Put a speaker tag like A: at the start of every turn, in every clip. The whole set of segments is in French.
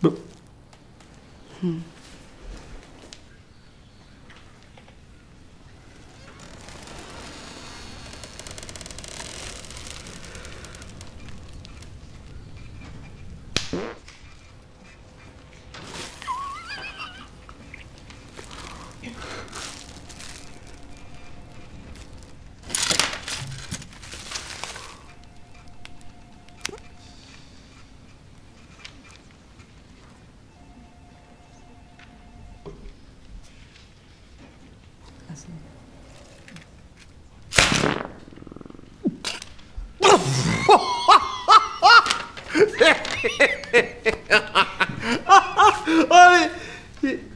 A: 不，嗯。あれ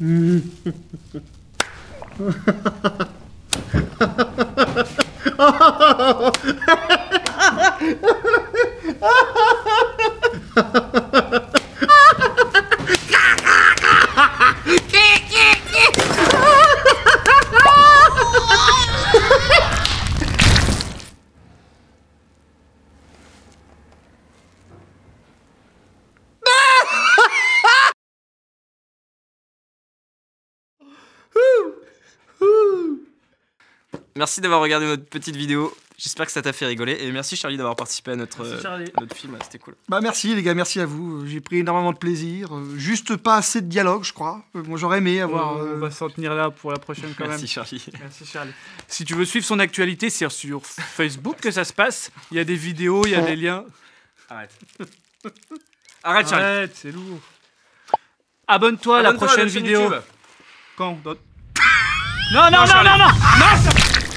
A: うん。
B: Merci d'avoir regardé notre petite vidéo. J'espère que ça t'a fait rigoler. Et merci Charlie d'avoir participé à notre, euh, à notre film. C'était cool.
A: Bah merci les gars, merci à vous. J'ai pris énormément de plaisir. Euh, Juste pas assez de dialogue, je crois. Euh, Moi j'aurais aimé avoir.
C: On
A: euh,
C: va s'en tenir là pour la prochaine quand
B: Merci
C: même.
B: Charlie.
C: Merci Charlie. Si tu veux suivre son actualité, c'est sur Facebook que ça se passe. Il y a des vidéos, il y a des liens. Arrête. Arrête Charlie. Arrête, c'est lourd. Abonne-toi à la prochaine vidéo.
B: YouTube.
C: Quand? Dans- Non, non, non, non, non,